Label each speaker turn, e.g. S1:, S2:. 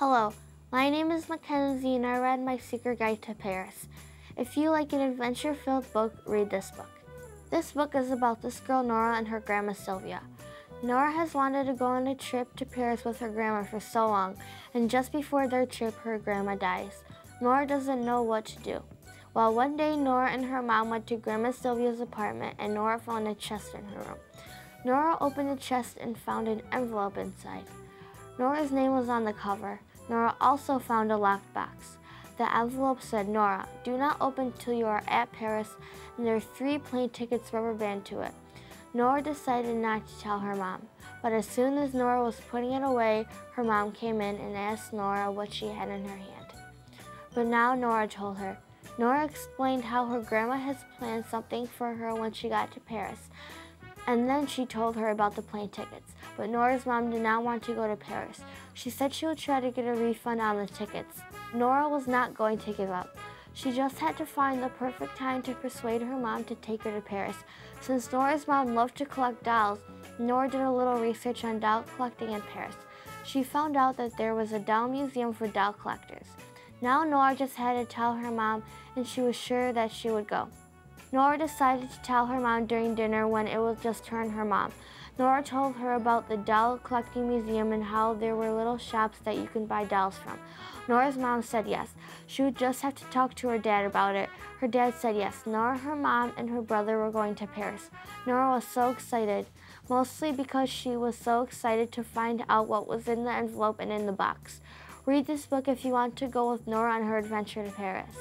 S1: Hello, my name is Mackenzie and I read My Secret Guide to Paris. If you like an adventure filled book, read this book. This book is about this girl Nora and her grandma Sylvia. Nora has wanted to go on a trip to Paris with her grandma for so long, and just before their trip, her grandma dies. Nora doesn't know what to do. Well, one day, Nora and her mom went to Grandma Sylvia's apartment, and Nora found a chest in her room. Nora opened the chest and found an envelope inside. Nora's name was on the cover. Nora also found a locked box. The envelope said, Nora, do not open till you are at Paris, and there are three plane tickets rubber band to it. Nora decided not to tell her mom, but as soon as Nora was putting it away, her mom came in and asked Nora what she had in her hand. But now Nora told her. Nora explained how her grandma has planned something for her when she got to Paris, and then she told her about the plane tickets. But Nora's mom did not want to go to Paris. She said she would try to get a refund on the tickets. Nora was not going to give up. She just had to find the perfect time to persuade her mom to take her to Paris. Since Nora's mom loved to collect dolls, Nora did a little research on doll collecting in Paris. She found out that there was a doll museum for doll collectors. Now Nora just had to tell her mom and she was sure that she would go. Nora decided to tell her mom during dinner when it was just her and her mom. Nora told her about the doll collecting museum and how there were little shops that you can buy dolls from. Nora's mom said yes. She would just have to talk to her dad about it. Her dad said yes. Nora, her mom, and her brother were going to Paris. Nora was so excited, mostly because she was so excited to find out what was in the envelope and in the box. Read this book if you want to go with Nora on her adventure to Paris.